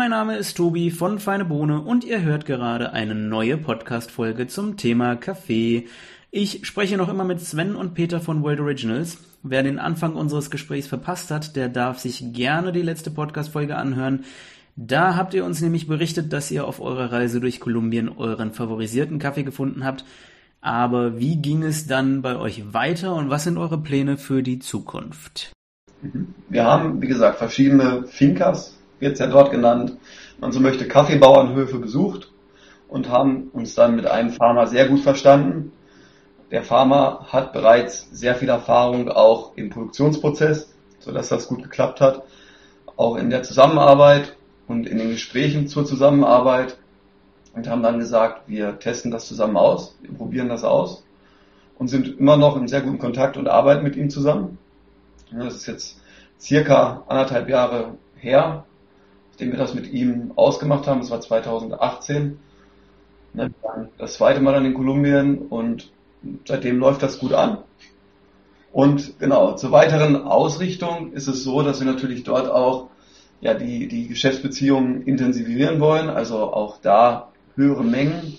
mein Name ist Tobi von Feine Bohne und ihr hört gerade eine neue Podcast-Folge zum Thema Kaffee. Ich spreche noch immer mit Sven und Peter von World Originals. Wer den Anfang unseres Gesprächs verpasst hat, der darf sich gerne die letzte Podcast-Folge anhören. Da habt ihr uns nämlich berichtet, dass ihr auf eurer Reise durch Kolumbien euren favorisierten Kaffee gefunden habt. Aber wie ging es dann bei euch weiter und was sind eure Pläne für die Zukunft? Wir haben, wie gesagt, verschiedene Fincas, wird es ja dort genannt, man so möchte, Kaffeebauernhöfe besucht und haben uns dann mit einem Farmer sehr gut verstanden. Der Farmer hat bereits sehr viel Erfahrung auch im Produktionsprozess, sodass das gut geklappt hat. Auch in der Zusammenarbeit und in den Gesprächen zur Zusammenarbeit und haben dann gesagt, wir testen das zusammen aus, wir probieren das aus und sind immer noch in sehr guten Kontakt und arbeiten mit ihm zusammen. Das ist jetzt circa anderthalb Jahre her, nachdem wir das mit ihm ausgemacht haben. Das war 2018. Das zweite Mal dann in Kolumbien und seitdem läuft das gut an. Und genau, zur weiteren Ausrichtung ist es so, dass wir natürlich dort auch ja, die, die Geschäftsbeziehungen intensivieren wollen, also auch da höhere Mengen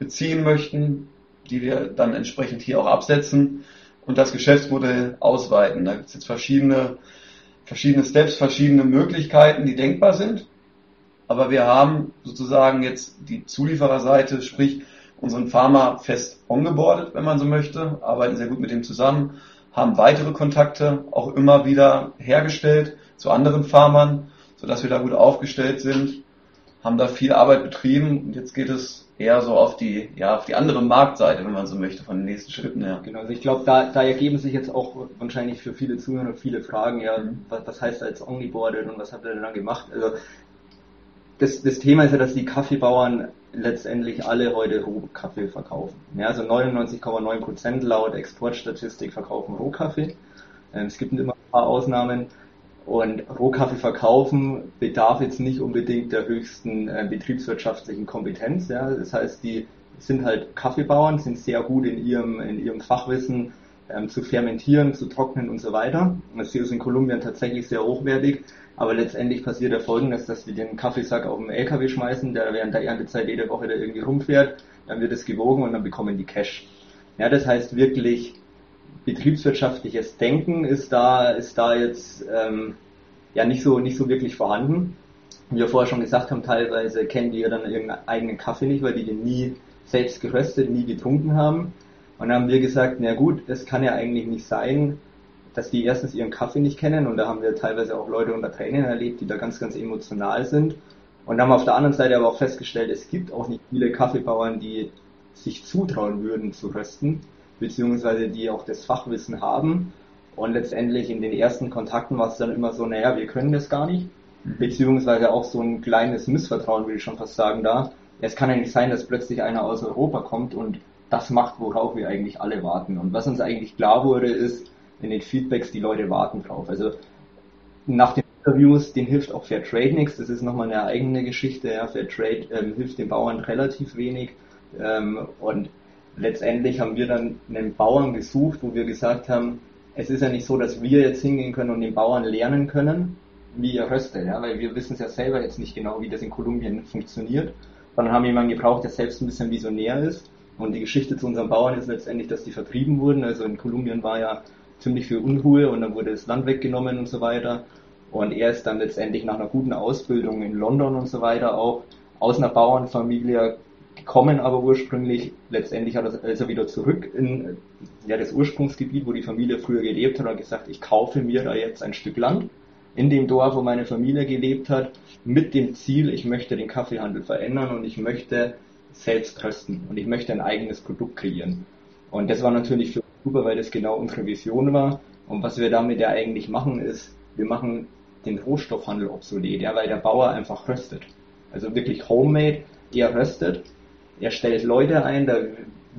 beziehen möchten, die wir dann entsprechend hier auch absetzen und das Geschäftsmodell ausweiten. Da gibt es jetzt verschiedene, verschiedene Steps, verschiedene Möglichkeiten, die denkbar sind. Aber wir haben sozusagen jetzt die Zuliefererseite, sprich unseren Pharma fest ongeboardet, wenn man so möchte, arbeiten sehr gut mit dem zusammen, haben weitere Kontakte auch immer wieder hergestellt zu anderen Farmern, sodass wir da gut aufgestellt sind, haben da viel Arbeit betrieben und jetzt geht es eher so auf die, ja, auf die andere Marktseite, wenn man so möchte, von den nächsten Schritten her. Genau, also ich glaube, da, da ergeben sich jetzt auch wahrscheinlich für viele Zuhörer viele Fragen, ja, was, was heißt da jetzt Ongeboardet und was habt ihr denn da gemacht? Also das, das Thema ist ja, dass die Kaffeebauern letztendlich alle heute Rohkaffee verkaufen. Ja, also 99,9 Prozent laut Exportstatistik verkaufen Rohkaffee. Ähm, es gibt immer ein paar Ausnahmen. Und Rohkaffee verkaufen bedarf jetzt nicht unbedingt der höchsten äh, betriebswirtschaftlichen Kompetenz. Ja. Das heißt, die sind halt Kaffeebauern, sind sehr gut in ihrem, in ihrem Fachwissen ähm, zu fermentieren, zu trocknen und so weiter. Das hier ist in Kolumbien tatsächlich sehr hochwertig. Aber letztendlich passiert ja folgendes, dass wir den Kaffeesack auf den LKW schmeißen, der während der Erntezeit jede Woche da irgendwie rumfährt, dann wird es gewogen und dann bekommen die Cash. Ja, das heißt wirklich, betriebswirtschaftliches Denken ist da, ist da jetzt ähm, ja nicht so, nicht so wirklich vorhanden. Wie wir vorher schon gesagt haben, teilweise kennen die ja dann ihren eigenen Kaffee nicht, weil die den nie selbst geröstet, nie getrunken haben. Und dann haben wir gesagt, na gut, es kann ja eigentlich nicht sein, dass die erstens ihren Kaffee nicht kennen und da haben wir teilweise auch Leute unter Tränen erlebt, die da ganz, ganz emotional sind. Und haben auf der anderen Seite aber auch festgestellt, es gibt auch nicht viele Kaffeebauern, die sich zutrauen würden zu rösten beziehungsweise die auch das Fachwissen haben. Und letztendlich in den ersten Kontakten war es dann immer so, naja, wir können das gar nicht. Mhm. Beziehungsweise auch so ein kleines Missvertrauen, würde ich schon fast sagen, da. Es kann ja nicht sein, dass plötzlich einer aus Europa kommt und das macht, worauf wir eigentlich alle warten. Und was uns eigentlich klar wurde, ist, in den Feedbacks, die Leute warten drauf. Also nach den Interviews, denen hilft auch Fair Trade nichts. Das ist nochmal eine eigene Geschichte. Ja. Fair Trade ähm, hilft den Bauern relativ wenig. Ähm, und letztendlich haben wir dann einen Bauern gesucht, wo wir gesagt haben, es ist ja nicht so, dass wir jetzt hingehen können und den Bauern lernen können, wie er röstet, ja, weil wir wissen es ja selber jetzt nicht genau, wie das in Kolumbien funktioniert, sondern haben jemanden gebraucht, der selbst ein bisschen visionär ist. Und die Geschichte zu unseren Bauern ist letztendlich, dass die vertrieben wurden. Also in Kolumbien war ja ziemlich viel Unruhe und dann wurde das Land weggenommen und so weiter. Und er ist dann letztendlich nach einer guten Ausbildung in London und so weiter auch aus einer Bauernfamilie gekommen, aber ursprünglich, letztendlich hat er, ist er wieder zurück in ja, das Ursprungsgebiet, wo die Familie früher gelebt hat und gesagt, ich kaufe mir da jetzt ein Stück Land in dem Dorf, wo meine Familie gelebt hat, mit dem Ziel, ich möchte den Kaffeehandel verändern und ich möchte selbst rösten und ich möchte ein eigenes Produkt kreieren. Und das war natürlich für uns super, weil das genau unsere Vision war. Und was wir damit ja eigentlich machen, ist, wir machen den Rohstoffhandel obsolet, ja, weil der Bauer einfach röstet. Also wirklich homemade, er röstet er stellt Leute ein, da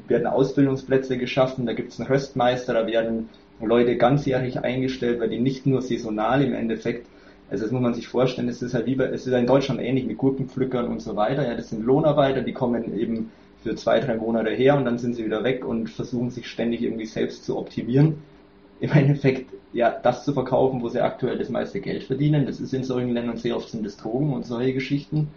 werden Ausbildungsplätze geschaffen, da gibt es einen Röstmeister, da werden Leute ganzjährig eingestellt, weil die nicht nur saisonal im Endeffekt, also das muss man sich vorstellen, es ist halt lieber, es ist in Deutschland ähnlich mit Gurkenpflückern und so weiter, ja, das sind Lohnarbeiter, die kommen eben für zwei, drei Monate her und dann sind sie wieder weg und versuchen sich ständig irgendwie selbst zu optimieren. im Endeffekt ja das zu verkaufen, wo sie aktuell das meiste Geld verdienen. Das ist in solchen Ländern sehr oft sind das Drogen und solche Geschichten.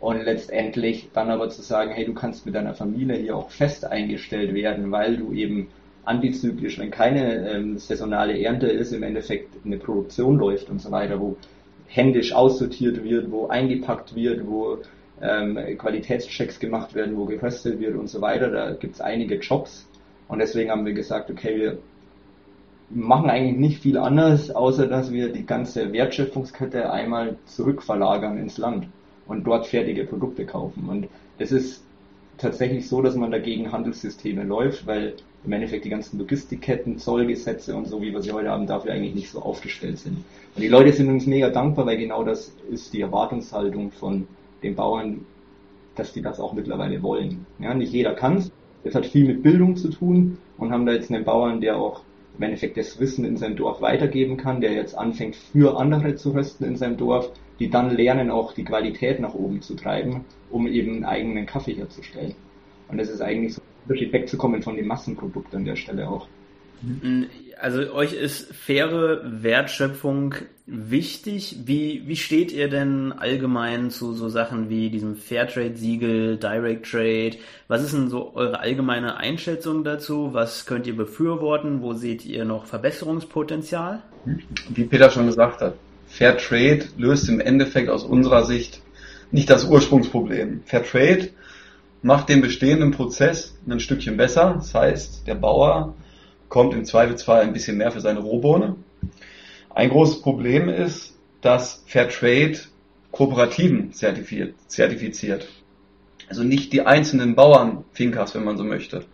Und letztendlich dann aber zu sagen, hey, du kannst mit deiner Familie hier auch fest eingestellt werden, weil du eben antizyklisch, wenn keine ähm, saisonale Ernte ist, im Endeffekt eine Produktion läuft und so weiter, wo händisch aussortiert wird, wo eingepackt wird, wo ähm, Qualitätschecks gemacht werden, wo geröstet wird und so weiter. Da gibt es einige Jobs. Und deswegen haben wir gesagt, okay, wir machen eigentlich nicht viel anders, außer dass wir die ganze Wertschöpfungskette einmal zurückverlagern ins Land und dort fertige Produkte kaufen. Und es ist tatsächlich so, dass man dagegen Handelssysteme läuft, weil im Endeffekt die ganzen Logistikketten, Zollgesetze und so, wie wir sie heute haben, dafür eigentlich nicht so aufgestellt sind. Und die Leute sind uns mega dankbar, weil genau das ist die Erwartungshaltung von den Bauern, dass die das auch mittlerweile wollen. Ja, nicht jeder kann es. Das hat viel mit Bildung zu tun und haben da jetzt einen Bauern, der auch im Endeffekt das Wissen in seinem Dorf weitergeben kann, der jetzt anfängt für andere zu rösten in seinem Dorf, die dann lernen auch die Qualität nach oben zu treiben, um eben einen eigenen Kaffee herzustellen. Und das ist eigentlich so Unterschied wegzukommen von dem Massenprodukt an der Stelle auch. Also euch ist faire Wertschöpfung wichtig. Wie, wie steht ihr denn allgemein zu so Sachen wie diesem Fairtrade-Siegel, Direct Trade? Was ist denn so eure allgemeine Einschätzung dazu? Was könnt ihr befürworten? Wo seht ihr noch Verbesserungspotenzial? Wie Peter schon gesagt hat, Fairtrade löst im Endeffekt aus unserer Sicht nicht das Ursprungsproblem. Fairtrade macht den bestehenden Prozess ein Stückchen besser. Das heißt, der Bauer kommt im Zweifelsfall ein bisschen mehr für seine Rohbohne. Ein großes Problem ist, dass Fairtrade Kooperativen zertifiziert. Also nicht die einzelnen Bauernfinkas, wenn man so möchte.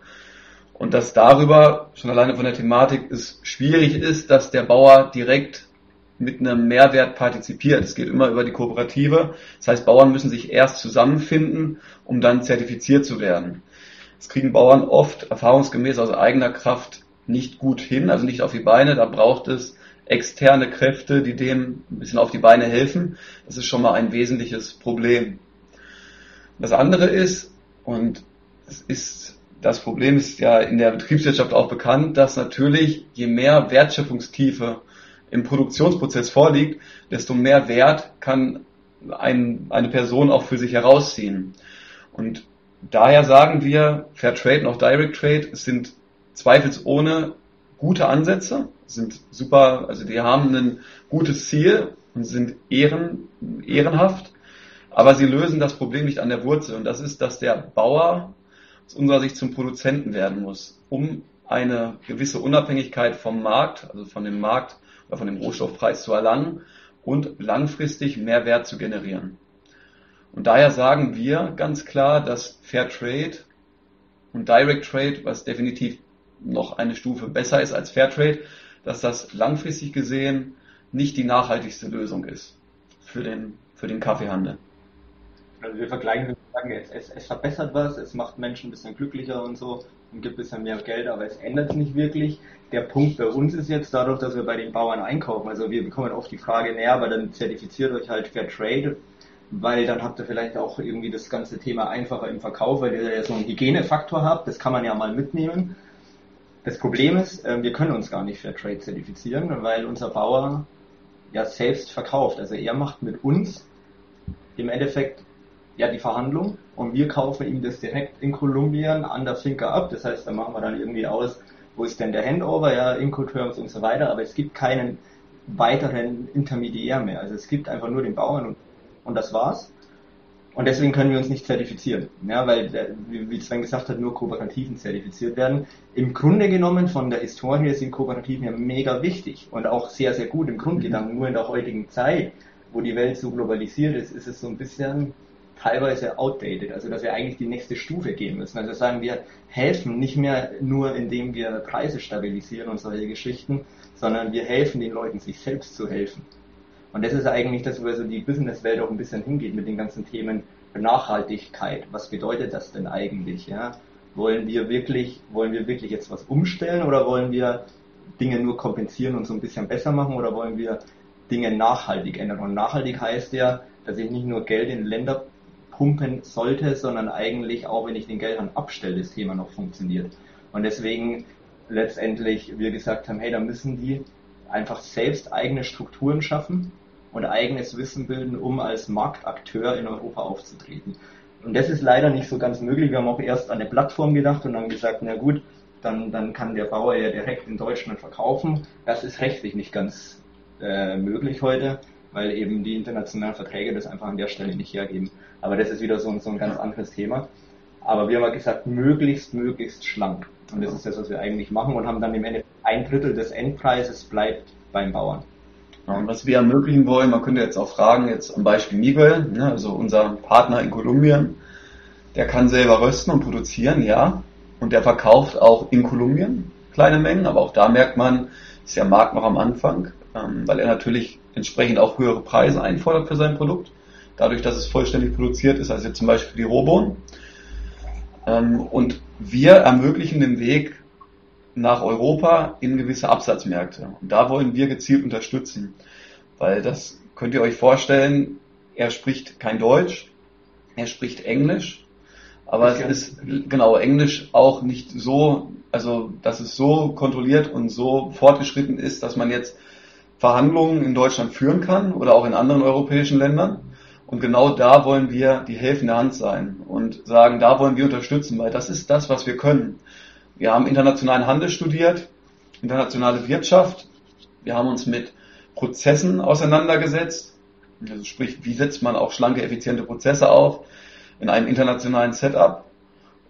Und dass darüber, schon alleine von der Thematik, es schwierig ist, dass der Bauer direkt mit einem Mehrwert partizipiert. Es geht immer über die Kooperative. Das heißt, Bauern müssen sich erst zusammenfinden, um dann zertifiziert zu werden. Das kriegen Bauern oft erfahrungsgemäß aus eigener Kraft nicht gut hin, also nicht auf die Beine. Da braucht es externe Kräfte, die dem ein bisschen auf die Beine helfen. Das ist schon mal ein wesentliches Problem. Das andere ist, und es ist, das Problem ist ja in der Betriebswirtschaft auch bekannt, dass natürlich je mehr Wertschöpfungstiefe im Produktionsprozess vorliegt, desto mehr Wert kann ein, eine Person auch für sich herausziehen. Und daher sagen wir, Fair Trade und auch Direct Trade sind zweifelsohne gute Ansätze, sind super, also die haben ein gutes Ziel und sind ehren, ehrenhaft, aber sie lösen das Problem nicht an der Wurzel. Und das ist, dass der Bauer aus unserer Sicht zum Produzenten werden muss, um eine gewisse Unabhängigkeit vom Markt, also von dem Markt von dem Rohstoffpreis zu erlangen und langfristig mehr Wert zu generieren. Und daher sagen wir ganz klar, dass Fair Trade und Direct Trade, was definitiv noch eine Stufe besser ist als Fairtrade, dass das langfristig gesehen nicht die nachhaltigste Lösung ist für den, für den Kaffeehandel. Also wir vergleichen, wir sagen, es, es, es verbessert was, es macht Menschen ein bisschen glücklicher und so und gibt bisschen mehr Geld, aber es ändert es nicht wirklich. Der Punkt bei uns ist jetzt dadurch, dass wir bei den Bauern einkaufen. Also wir bekommen oft die Frage, naja, aber dann zertifiziert euch halt Fairtrade, weil dann habt ihr vielleicht auch irgendwie das ganze Thema einfacher im Verkauf, weil ihr ja so einen Hygienefaktor habt, das kann man ja mal mitnehmen. Das Problem ist, äh, wir können uns gar nicht Fairtrade zertifizieren, weil unser Bauer ja selbst verkauft. Also er macht mit uns im Endeffekt ja die Verhandlung und wir kaufen ihm das direkt in Kolumbien an der Finca ab. Das heißt, da machen wir dann irgendwie aus, wo ist denn der Handover, ja, Incoterms und so weiter, aber es gibt keinen weiteren Intermediär mehr. Also es gibt einfach nur den Bauern und, und das war's. Und deswegen können wir uns nicht zertifizieren. Ja, weil, äh, wie Sven gesagt hat, nur Kooperativen zertifiziert werden. Im Grunde genommen von der Historie sind Kooperativen ja mega wichtig und auch sehr, sehr gut im Grundgedanken. Nur in der heutigen Zeit, wo die Welt so globalisiert ist, ist es so ein bisschen teilweise outdated. Also, dass wir eigentlich die nächste Stufe gehen müssen. Also sagen wir, helfen nicht mehr nur, indem wir Preise stabilisieren und solche Geschichten, sondern wir helfen den Leuten, sich selbst zu helfen. Und das ist eigentlich das, wo also die Businesswelt auch ein bisschen hingeht mit den ganzen Themen Nachhaltigkeit. Was bedeutet das denn eigentlich? Ja? Wollen wir wirklich, wollen wir wirklich jetzt was umstellen oder wollen wir Dinge nur kompensieren und so ein bisschen besser machen oder wollen wir Dinge nachhaltig ändern? Und nachhaltig heißt ja, dass ich nicht nur Geld in Länder pumpen sollte, sondern eigentlich auch, wenn ich den Geldhahn abstelle, das Thema noch funktioniert. Und deswegen letztendlich wir gesagt haben, hey, da müssen die einfach selbst eigene Strukturen schaffen und eigenes Wissen bilden, um als Marktakteur in Europa aufzutreten. Und das ist leider nicht so ganz möglich. Wir haben auch erst an eine Plattform gedacht und dann gesagt, na gut, dann, dann kann der Bauer ja direkt in Deutschland verkaufen. Das ist rechtlich nicht ganz äh, möglich heute, weil eben die internationalen Verträge das einfach an der Stelle nicht hergeben. Aber das ist wieder so, so ein ganz anderes Thema. Aber wir haben gesagt, möglichst, möglichst schlank. Und das ist das, was wir eigentlich machen und haben dann im Endeffekt ein Drittel des Endpreises bleibt beim Bauern. Ja, und was wir ermöglichen wollen, man könnte jetzt auch fragen, jetzt am Beispiel Miguel, ne, also unser Partner in Kolumbien, der kann selber rösten und produzieren, ja, und der verkauft auch in Kolumbien kleine Mengen, aber auch da merkt man, ist der Markt noch am Anfang, ähm, weil er natürlich entsprechend auch höhere Preise einfordert für sein Produkt, dadurch, dass es vollständig produziert ist, also jetzt zum Beispiel die Rohbohnen. Ähm, und wir ermöglichen den Weg nach Europa in gewisse Absatzmärkte. Und da wollen wir gezielt unterstützen, weil das könnt ihr euch vorstellen, er spricht kein Deutsch, er spricht Englisch, aber es ist genau Englisch auch nicht so, also dass es so kontrolliert und so fortgeschritten ist, dass man jetzt Verhandlungen in Deutschland führen kann oder auch in anderen europäischen Ländern. Und genau da wollen wir die helfende Hand sein und sagen, da wollen wir unterstützen, weil das ist das, was wir können. Wir haben internationalen Handel studiert, internationale Wirtschaft. Wir haben uns mit Prozessen auseinandergesetzt. Also sprich, wie setzt man auch schlanke, effiziente Prozesse auf in einem internationalen Setup.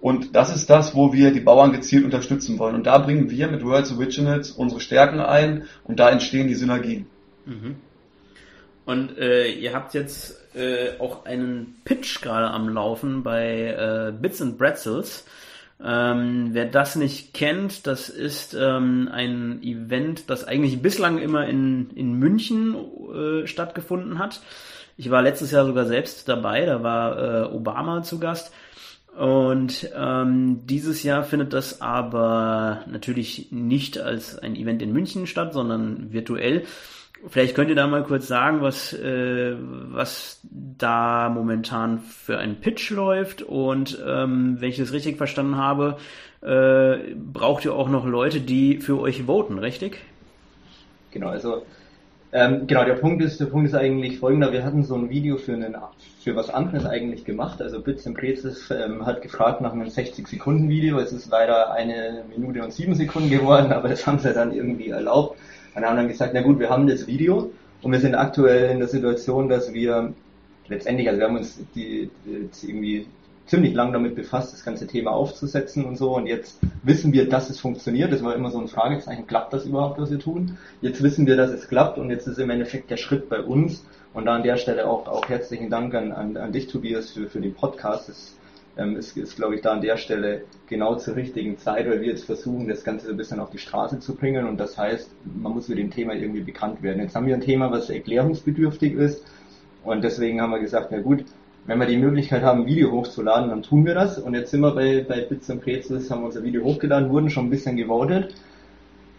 Und das ist das, wo wir die Bauern gezielt unterstützen wollen. Und da bringen wir mit Worlds Originals unsere Stärken ein und da entstehen die Synergien. Mhm. Und äh, ihr habt jetzt äh, auch einen Pitch gerade am Laufen bei äh, Bits and Bretzels. Ähm, wer das nicht kennt, das ist ähm, ein Event, das eigentlich bislang immer in, in München äh, stattgefunden hat. Ich war letztes Jahr sogar selbst dabei, da war äh, Obama zu Gast. Und ähm, dieses Jahr findet das aber natürlich nicht als ein Event in München statt, sondern virtuell. Vielleicht könnt ihr da mal kurz sagen, was, äh, was da momentan für ein Pitch läuft und ähm, wenn ich das richtig verstanden habe, äh, braucht ihr auch noch Leute, die für euch voten, richtig? Genau, also ähm, genau, der Punkt ist, der Punkt ist eigentlich folgender. Wir hatten so ein Video für, einen, für was anderes eigentlich gemacht. Also Bits and Prezis ähm, hat gefragt nach einem 60-Sekunden-Video. Es ist leider eine Minute und sieben Sekunden geworden, aber das haben sie dann irgendwie erlaubt. Und haben dann gesagt, na gut, wir haben das Video und wir sind aktuell in der Situation, dass wir letztendlich, also wir haben uns die, die irgendwie ziemlich lang damit befasst, das ganze Thema aufzusetzen und so. Und jetzt wissen wir, dass es funktioniert. Das war immer so ein Fragezeichen, klappt das überhaupt, was wir tun? Jetzt wissen wir, dass es klappt und jetzt ist im Endeffekt der Schritt bei uns. Und da an der Stelle auch, auch herzlichen Dank an, an, an dich, Tobias, für, für den Podcast. Das ähm, ist, ist glaube ich, da an der Stelle genau zur richtigen Zeit, weil wir jetzt versuchen, das Ganze so ein bisschen auf die Straße zu bringen. Und das heißt, man muss mit dem Thema irgendwie bekannt werden. Jetzt haben wir ein Thema, was erklärungsbedürftig ist. Und deswegen haben wir gesagt, na gut, wenn wir die Möglichkeit haben, ein Video hochzuladen, dann tun wir das. Und jetzt sind wir bei, bei Bits und Prezels, haben unser Video hochgeladen, wurden schon ein bisschen gewotet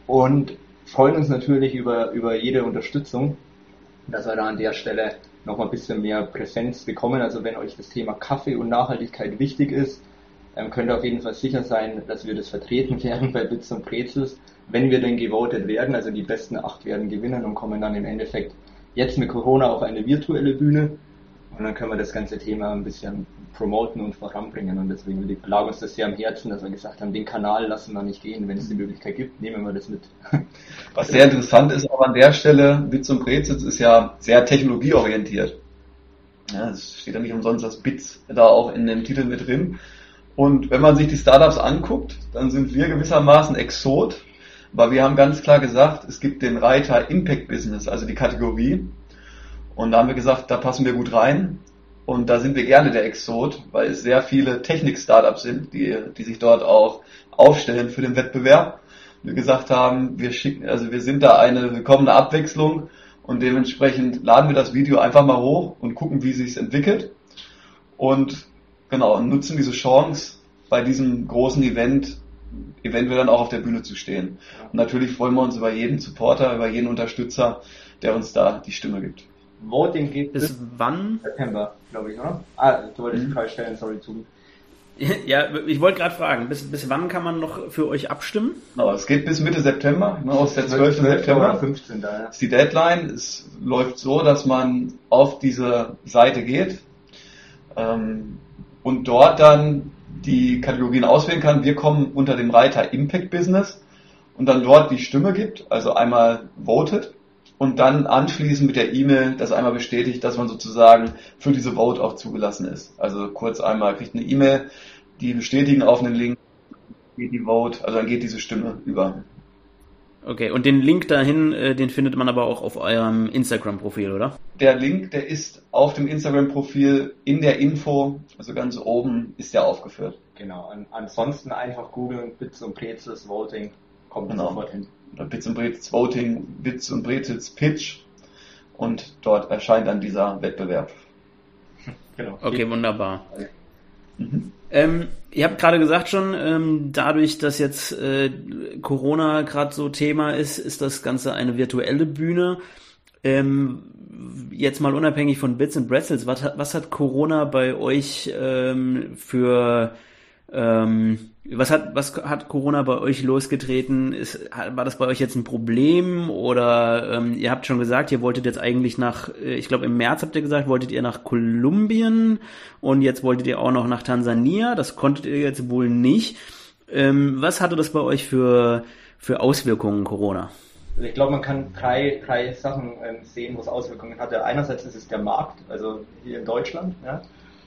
und freuen uns natürlich über, über jede Unterstützung, dass wir da an der Stelle noch mal ein bisschen mehr Präsenz bekommen. Also wenn euch das Thema Kaffee und Nachhaltigkeit wichtig ist, ähm, könnt ihr auf jeden Fall sicher sein, dass wir das vertreten werden bei Bits und Brezels, wenn wir denn gewotet werden. Also die besten acht werden gewinnen und kommen dann im Endeffekt jetzt mit Corona auf eine virtuelle Bühne. Und dann können wir das ganze Thema ein bisschen promoten und voranbringen. Und deswegen lag uns das sehr am Herzen, dass wir gesagt haben, den Kanal lassen wir nicht gehen. Wenn es die Möglichkeit gibt, nehmen wir das mit. Was sehr interessant ist auch an der Stelle, Bits und Brezels ist ja sehr technologieorientiert. Ja, es steht ja nicht umsonst das Bits da auch in dem Titel mit drin. Und wenn man sich die Startups anguckt, dann sind wir gewissermaßen Exot, weil wir haben ganz klar gesagt, es gibt den Reiter Impact Business, also die Kategorie. Und da haben wir gesagt, da passen wir gut rein. Und da sind wir gerne der Exot, weil es sehr viele Technik-Startups sind, die, die sich dort auch aufstellen für den Wettbewerb. Wir gesagt haben, wir schicken, also wir sind da eine willkommene Abwechslung und dementsprechend laden wir das Video einfach mal hoch und gucken, wie sich entwickelt. Und genau, nutzen diese Chance, bei diesem großen Event eventuell dann auch auf der Bühne zu stehen. Und natürlich freuen wir uns über jeden Supporter, über jeden Unterstützer, der uns da die Stimme gibt. Voting gibt es wann? September, glaube ich, oder? Ah, du wolltest mhm. die Frage stellen, sorry, zu. Ja, ich wollte gerade fragen, bis, bis wann kann man noch für euch abstimmen? Genau, es geht bis Mitte September, ne, aus der 12. September. 15. Da, ja. ist die Deadline. Es läuft so, dass man auf diese Seite geht ähm, und dort dann die Kategorien auswählen kann. Wir kommen unter dem Reiter Impact Business und dann dort die Stimme gibt, also einmal voted und dann anschließend mit der E-Mail das einmal bestätigt, dass man sozusagen für diese Vote auch zugelassen ist. Also kurz einmal kriegt eine E-Mail, die bestätigen auf einen Link, geht die Vote, also dann geht diese Stimme über. Okay, und den Link dahin, äh, den findet man aber auch auf eurem Instagram-Profil, oder? Der Link, der ist auf dem Instagram-Profil in der Info, also ganz oben ist der aufgeführt. Genau. An, ansonsten einfach googeln Bits und Brezels Voting, kommt Genau. sofort hin. Oder Bits und Brezels Voting, Bits und Brezels Pitch und dort erscheint dann dieser Wettbewerb. Genau. Okay, wunderbar. Mhm. Ähm, ihr habt gerade gesagt schon, ähm, dadurch, dass jetzt äh, Corona gerade so Thema ist, ist das Ganze eine virtuelle Bühne. Ähm, jetzt mal unabhängig von Bits and Bretzels, was hat, was hat Corona bei euch ähm, für ähm, was hat was hat Corona bei euch losgetreten? Ist, war das bei euch jetzt ein Problem oder ähm, ihr habt schon gesagt, ihr wolltet jetzt eigentlich nach, äh, ich glaube im März habt ihr gesagt, wolltet ihr nach Kolumbien und jetzt wolltet ihr auch noch nach Tansania. Das konntet ihr jetzt wohl nicht. Ähm, was hatte das bei euch für für Auswirkungen Corona? Also ich glaube, man kann drei, drei Sachen ähm, sehen, wo es Auswirkungen hatte. Einerseits ist es der Markt, also hier in Deutschland. Ja?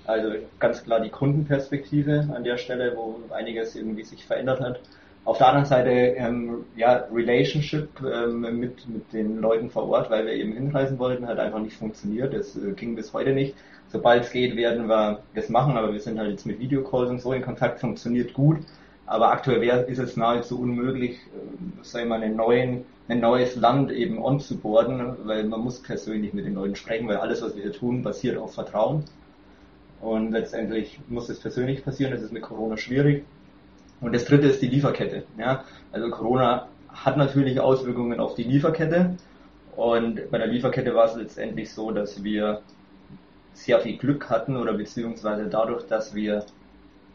Also ganz klar die Kundenperspektive an der Stelle, wo einiges irgendwie sich verändert hat. Auf der anderen Seite ähm, ja Relationship ähm, mit, mit den Leuten vor Ort, weil wir eben hinreisen wollten, hat einfach nicht funktioniert. Das äh, ging bis heute nicht. Sobald es geht, werden wir das machen, aber wir sind halt jetzt mit Videocalls und so in Kontakt, funktioniert gut. Aber aktuell ist es nahezu unmöglich, äh, sagen wir mal, einen neuen, ein neues Land eben onzuboarden, weil man muss persönlich mit den Leuten sprechen, weil alles, was wir hier tun, basiert auf Vertrauen. Und letztendlich muss es persönlich passieren, das ist mit Corona schwierig. Und das dritte ist die Lieferkette. Ja? Also Corona hat natürlich Auswirkungen auf die Lieferkette. Und bei der Lieferkette war es letztendlich so, dass wir sehr viel Glück hatten oder beziehungsweise dadurch, dass wir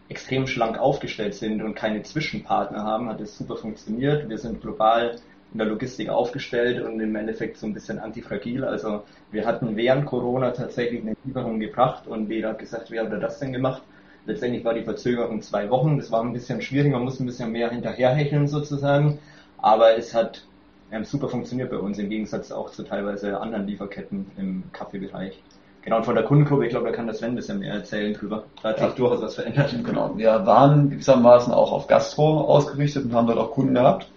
extrem schlank aufgestellt sind und keine Zwischenpartner haben, hat es super funktioniert. Wir sind global in der Logistik aufgestellt und im Endeffekt so ein bisschen antifragil. Also wir hatten während Corona tatsächlich eine Lieferung gebracht und jeder hat gesagt, wer hat das denn gemacht? Letztendlich war die Verzögerung zwei Wochen. Das war ein bisschen schwierig, man musste ein bisschen mehr hinterherhecheln sozusagen. Aber es hat ähm, super funktioniert bei uns, im Gegensatz auch zu teilweise anderen Lieferketten im Kaffeebereich. Genau, und von der Kundengruppe, ich glaube, da kann das Sven ein bisschen mehr erzählen drüber. Da hat sich Ja. durchaus was verändert. Genau. Wir waren gewissermaßen auch auf Gastro ausgerichtet und haben dort auch Kunden gehabt.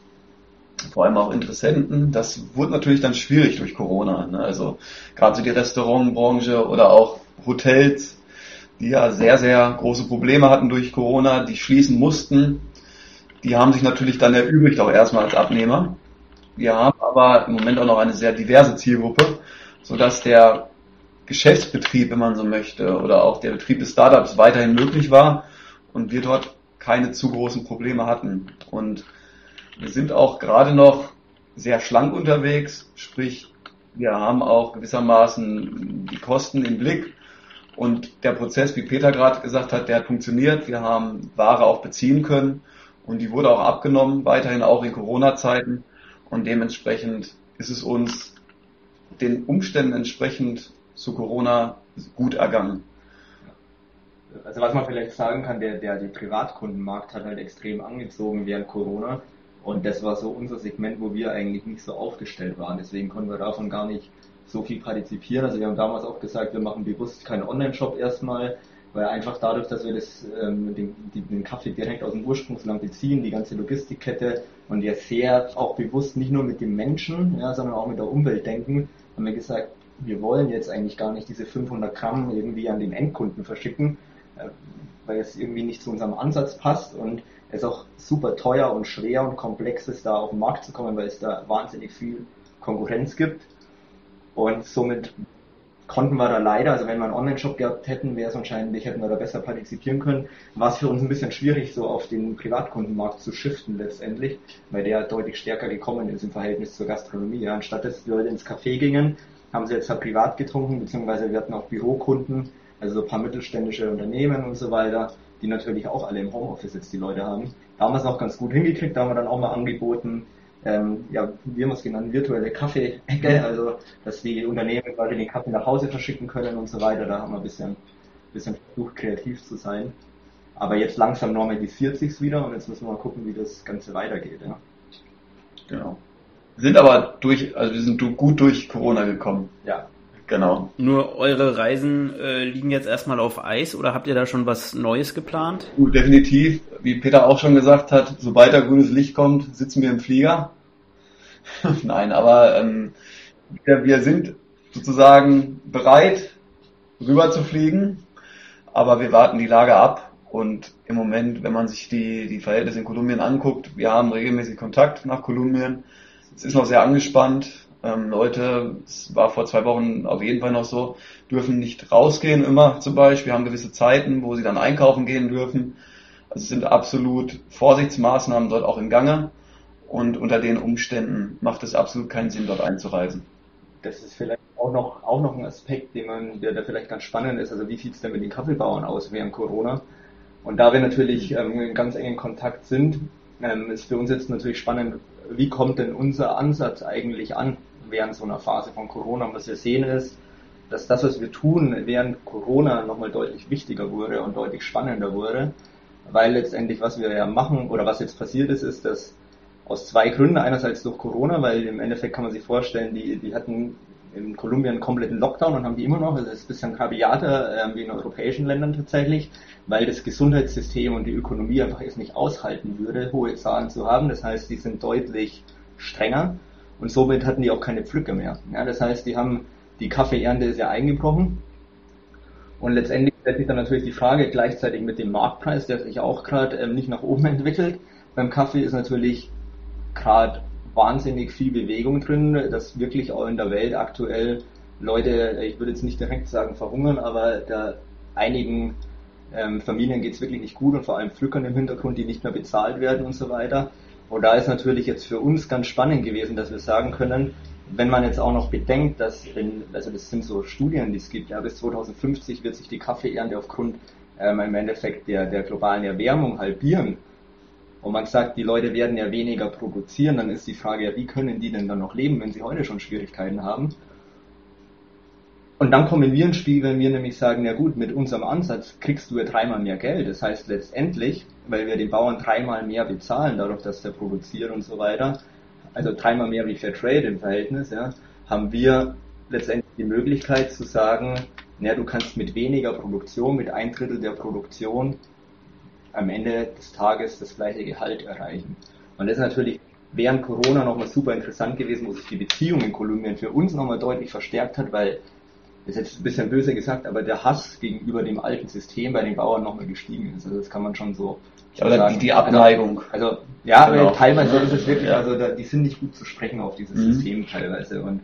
Vor allem auch Interessenten. Das wurde natürlich dann schwierig durch Corona. Ne? Also gerade so die Restaurantbranche oder auch Hotels, die ja sehr, sehr große Probleme hatten durch Corona, die schließen mussten. Die haben sich natürlich dann erübrigt auch erstmal als Abnehmer. Wir haben aber im Moment auch noch eine sehr diverse Zielgruppe, sodass der Geschäftsbetrieb, wenn man so möchte, oder auch der Betrieb des Startups weiterhin möglich war und wir dort keine zu großen Probleme hatten. Und wir sind auch gerade noch sehr schlank unterwegs, sprich, wir haben auch gewissermaßen die Kosten im Blick und der Prozess, wie Peter gerade gesagt hat, der hat funktioniert. Wir haben Ware auch beziehen können und die wurde auch abgenommen, weiterhin auch in Corona-Zeiten und dementsprechend ist es uns den Umständen entsprechend zu Corona gut ergangen. Also was man vielleicht sagen kann, der, der, der Privatkundenmarkt hat halt extrem angezogen während Corona. Und das war so unser Segment, wo wir eigentlich nicht so aufgestellt waren. Deswegen konnten wir davon gar nicht so viel partizipieren. Also wir haben damals auch gesagt, wir machen bewusst keinen Online-Shop erstmal, weil einfach dadurch, dass wir das, ähm, den, die, den Kaffee direkt aus dem Ursprungsland beziehen, die ganze Logistikkette und ja sehr auch bewusst nicht nur mit dem Menschen, ja, sondern auch mit der Umwelt denken, haben wir gesagt, wir wollen jetzt eigentlich gar nicht diese 500 Gramm irgendwie an den Endkunden verschicken, äh, weil es irgendwie nicht zu unserem Ansatz passt und es auch super teuer und schwer und komplex ist, da auf den Markt zu kommen, weil es da wahnsinnig viel Konkurrenz gibt. Und somit konnten wir da leider, also wenn wir einen Online-Shop gehabt hätten, wäre es wahrscheinlich, hätten wir da besser partizipieren können. War es für uns ein bisschen schwierig, so auf den Privatkundenmarkt zu shiften letztendlich, weil der deutlich stärker gekommen ist im Verhältnis zur Gastronomie. Ja, anstatt dass die Leute ins Café gingen, haben sie jetzt halt privat getrunken, beziehungsweise wir hatten auch Bürokunden, also so ein paar mittelständische Unternehmen und so weiter. die natürlich auch alle im Homeoffice jetzt die Leute haben. Da haben wir es noch ganz gut hingekriegt, da haben wir dann auch mal angeboten, ähm, ja, wie haben wir es genannt, virtuelle Kaffee-Ecke, also dass die Unternehmen quasi den Kaffee nach Hause verschicken können und so weiter. Da haben wir ein bisschen, bisschen versucht, kreativ zu sein. Aber jetzt langsam normalisiert sich's wieder und jetzt müssen wir mal gucken, wie das Ganze weitergeht. Ja. Genau. Sind aber durch, also wir sind gut durch Corona gekommen. Ja. Genau. Nur eure Reisen äh, liegen jetzt erstmal auf Eis oder habt ihr da schon was Neues geplant? Gut, definitiv, wie Peter auch schon gesagt hat, sobald da grünes Licht kommt, sitzen wir im Flieger. Nein, aber ähm, wir, wir sind sozusagen bereit, rüber zu fliegen, aber wir warten die Lage ab und im Moment, wenn man sich die, die Verhältnisse in Kolumbien anguckt, wir haben regelmäßig Kontakt nach Kolumbien. Es ist noch sehr angespannt. Ähm, Leute, es war vor zwei Wochen auf jeden Fall noch so, dürfen nicht rausgehen immer zum Beispiel. Haben gewisse Zeiten, wo sie dann einkaufen gehen dürfen. Also es sind absolut Vorsichtsmaßnahmen dort auch im Gange. Und unter den Umständen macht es absolut keinen Sinn, dort einzureisen. Das ist vielleicht auch noch, auch noch ein Aspekt, den man, der da vielleicht ganz spannend ist. Also wie sieht es denn mit den Kaffeebauern aus während Corona? Und da wir natürlich ähm, in ganz engen Kontakt sind, ähm, ist für uns jetzt natürlich spannend, wie kommt denn unser Ansatz eigentlich an während so einer Phase von Corona? Und was wir sehen ist, dass das, was wir tun, während Corona nochmal deutlich wichtiger wurde und deutlich spannender wurde, weil letztendlich, was wir ja machen oder was jetzt passiert ist, ist, dass aus zwei Gründen, einerseits durch Corona, weil im Endeffekt kann man sich vorstellen, die, die hatten in Kolumbien einen kompletten Lockdown und haben die immer noch. Also es ist ein bisschen rabiater äh, wie in europäischen Ländern tatsächlich, weil das Gesundheitssystem und die Ökonomie einfach es nicht aushalten würde, hohe Zahlen zu haben. Das heißt, die sind deutlich strenger und somit hatten die auch keine Pflücke mehr. Ja, das heißt, die haben die Kaffeeernte ist ja eingebrochen und letztendlich stellt sich dann natürlich die Frage gleichzeitig mit dem Marktpreis, der sich auch gerade ähm, nicht nach oben entwickelt. Beim Kaffee ist natürlich gerade wahnsinnig viel Bewegung drin, dass wirklich auch in der Welt aktuell Leute, ich würde jetzt nicht direkt sagen verhungern, aber da einigen ähm, Familien geht es wirklich nicht gut und vor allem Pflückern im Hintergrund, die nicht mehr bezahlt werden und so weiter. Und da ist natürlich jetzt für uns ganz spannend gewesen, dass wir sagen können, wenn man jetzt auch noch bedenkt, dass, in, also das sind so Studien, die es gibt, ja, bis 2050 wird sich die Kaffeeernte aufgrund ähm, im Endeffekt der, der globalen Erwärmung halbieren und man sagt, die Leute werden ja weniger produzieren, dann ist die Frage ja, wie können die denn dann noch leben, wenn sie heute schon Schwierigkeiten haben? Und dann kommen wir ins Spiel, wenn wir nämlich sagen, ja gut, mit unserem Ansatz kriegst du ja dreimal mehr Geld. Das heißt letztendlich, weil wir den Bauern dreimal mehr bezahlen, dadurch, dass der produziert und so weiter, also dreimal mehr wie Fair Trade im Verhältnis, ja, haben wir letztendlich die Möglichkeit zu sagen, naja, du kannst mit weniger Produktion, mit ein Drittel der Produktion am Ende des Tages das gleiche Gehalt erreichen. Und das ist natürlich während Corona nochmal super interessant gewesen, wo sich die Beziehung in Kolumbien für uns nochmal deutlich verstärkt hat, weil, das ist jetzt ein bisschen böse gesagt, aber der Hass gegenüber dem alten System bei den Bauern nochmal gestiegen ist. Also das kann man schon so ja, sagen. Die Abneigung. Also, also ja, genau. teilweise ist es wirklich, ja. also da, die sind nicht gut zu sprechen auf dieses mhm. System teilweise. Und,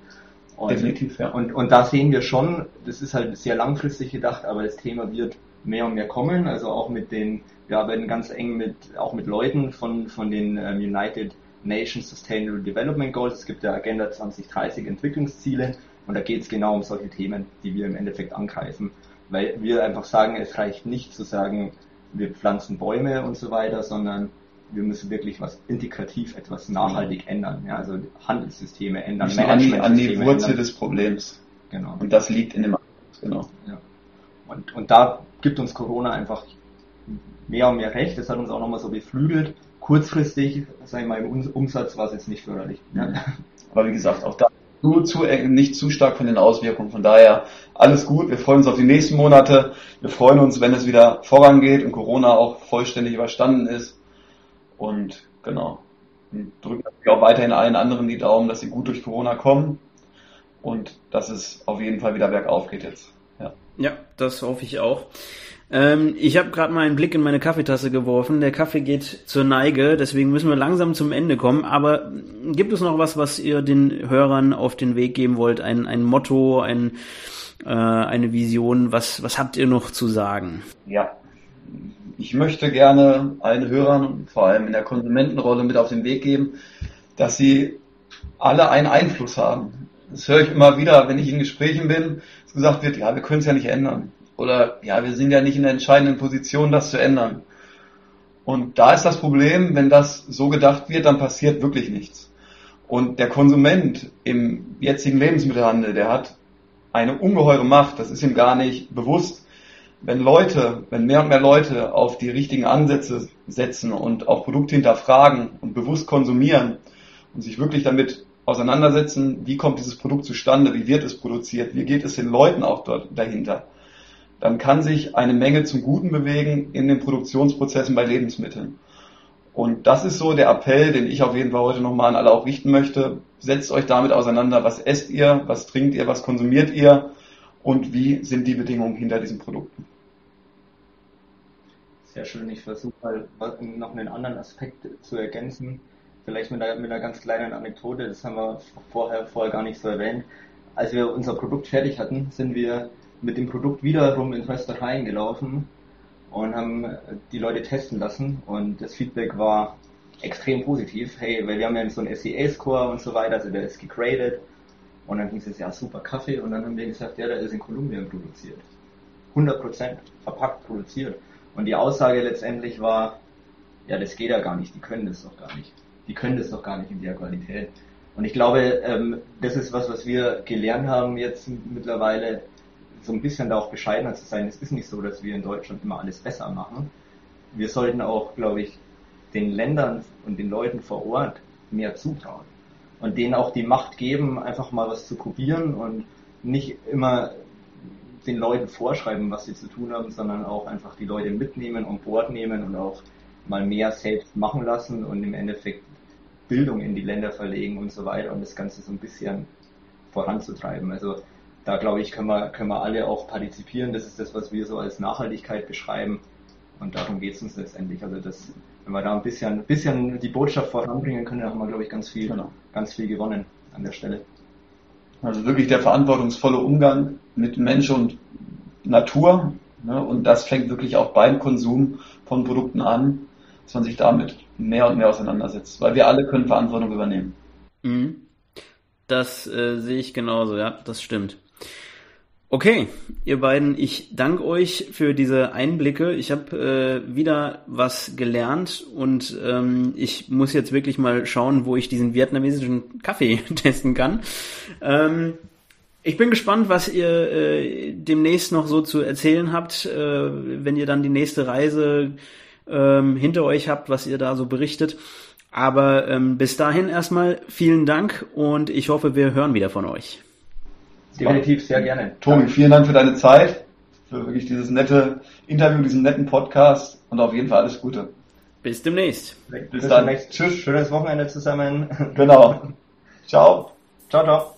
und, Definitiv, ja. Und, und da sehen wir schon, das ist halt sehr langfristig gedacht, aber das Thema wird mehr und mehr kommen, also auch mit den wir arbeiten ganz eng mit, auch mit Leuten von, von den ähm, United Nations Sustainable Development Goals. Es gibt ja Agenda 2030 Entwicklungsziele und da geht es genau um solche Themen, die wir im Endeffekt angreifen. Weil wir einfach sagen, es reicht nicht zu sagen, wir pflanzen Bäume und so weiter, sondern wir müssen wirklich was integrativ, etwas nachhaltig ändern. Ja, also Handelssysteme ändern, Management an die Wurzel ändern. des Problems. Genau. Und das liegt in dem Genau. Ja. Und, und da gibt uns Corona einfach mehr und mehr recht. Das hat uns auch nochmal so beflügelt. Kurzfristig, ich mal, im Umsatz war es jetzt nicht förderlich. Ja. Aber wie gesagt, auch da zu, zu, nicht zu stark von den Auswirkungen. Von daher alles gut. Wir freuen uns auf die nächsten Monate. Wir freuen uns, wenn es wieder vorangeht und Corona auch vollständig überstanden ist. Und genau. Und drücken auch weiterhin allen anderen die Daumen, dass sie gut durch Corona kommen und dass es auf jeden Fall wieder bergauf geht jetzt. Ja, ja das hoffe ich auch. Ähm, ich habe gerade mal einen Blick in meine Kaffeetasse geworfen. Der Kaffee geht zur Neige, deswegen müssen wir langsam zum Ende kommen. Aber gibt es noch was, was ihr den Hörern auf den Weg geben wollt? Ein, ein Motto, ein, äh, eine Vision? Was, was habt ihr noch zu sagen? Ja, ich möchte gerne allen Hörern, vor allem in der Konsumentenrolle, mit auf den Weg geben, dass sie alle einen Einfluss haben. Das höre ich immer wieder, wenn ich in Gesprächen bin, dass gesagt wird, ja, wir können es ja nicht ändern oder ja, wir sind ja nicht in der entscheidenden Position, das zu ändern. Und da ist das Problem, wenn das so gedacht wird, dann passiert wirklich nichts. Und der Konsument im jetzigen Lebensmittelhandel, der hat eine ungeheure Macht, das ist ihm gar nicht bewusst. Wenn Leute, wenn mehr und mehr Leute auf die richtigen Ansätze setzen und auch Produkte hinterfragen und bewusst konsumieren und sich wirklich damit auseinandersetzen, wie kommt dieses Produkt zustande, wie wird es produziert, wie geht es den Leuten auch dort dahinter, dann kann sich eine Menge zum Guten bewegen in den Produktionsprozessen bei Lebensmitteln. Und das ist so der Appell, den ich auf jeden Fall heute nochmal an alle auch richten möchte. Setzt euch damit auseinander, was esst ihr, was trinkt ihr, was konsumiert ihr und wie sind die Bedingungen hinter diesen Produkten. Sehr schön. Ich versuche mal noch einen anderen Aspekt zu ergänzen. Vielleicht mit einer, mit einer ganz kleinen Anekdote, das haben wir vorher, vorher gar nicht so erwähnt. Als wir unser Produkt fertig hatten, sind wir mit dem Produkt wiederum in Röstereien gelaufen und haben die Leute testen lassen und das Feedback war extrem positiv. Hey, weil wir haben ja so einen SEA-Score und so weiter, also der ist gegradet und dann hieß es ja super Kaffee und dann haben wir gesagt, ja, der ist in Kolumbien produziert. 100% verpackt produziert. Und die Aussage letztendlich war, ja, das geht ja gar nicht, die können das doch gar nicht. Die können das doch gar nicht in der Qualität. Und ich glaube, ähm, das ist was, was wir gelernt haben jetzt mittlerweile, so ein bisschen da auch bescheidener zu sein. Es ist nicht so, dass wir in Deutschland immer alles besser machen. Wir sollten auch, glaube ich, den Ländern und den Leuten vor Ort mehr zutrauen und denen auch die Macht geben, einfach mal was zu probieren und nicht immer den Leuten vorschreiben, was sie zu tun haben, sondern auch einfach die Leute mitnehmen und Bord nehmen und auch mal mehr selbst machen lassen und im Endeffekt Bildung in die Länder verlegen und so weiter und das Ganze so ein bisschen voranzutreiben. Also da glaube ich, können wir, können wir alle auch partizipieren. Das ist das, was wir so als Nachhaltigkeit beschreiben. Und darum geht es uns letztendlich. Also das, wenn wir da ein bisschen, ein bisschen die Botschaft voranbringen können, dann haben wir, glaube ich, ganz viel, genau. ganz viel gewonnen an der Stelle. Also wirklich der verantwortungsvolle Umgang mit Mensch und Natur. Ne? Und das fängt wirklich auch beim Konsum von Produkten an, dass man sich damit mehr und mehr auseinandersetzt. Weil wir alle können Verantwortung übernehmen. Mhm. Das äh, sehe ich genauso, ja, das stimmt. Okay, ihr beiden, ich danke euch für diese Einblicke. Ich habe äh, wieder was gelernt und ähm, ich muss jetzt wirklich mal schauen, wo ich diesen vietnamesischen Kaffee testen kann. Ähm, ich bin gespannt, was ihr äh, demnächst noch so zu erzählen habt, äh, wenn ihr dann die nächste Reise ähm, hinter euch habt, was ihr da so berichtet. Aber ähm, bis dahin erstmal vielen Dank und ich hoffe, wir hören wieder von euch. Definitiv, sehr gerne. Tobi, vielen Dank für deine Zeit, für wirklich dieses nette Interview, diesen netten Podcast und auf jeden Fall alles Gute. Bis demnächst. Bis, Bis dann. Demnächst. Tschüss. Schönes Wochenende zusammen. Genau. Ciao. Ciao, ciao.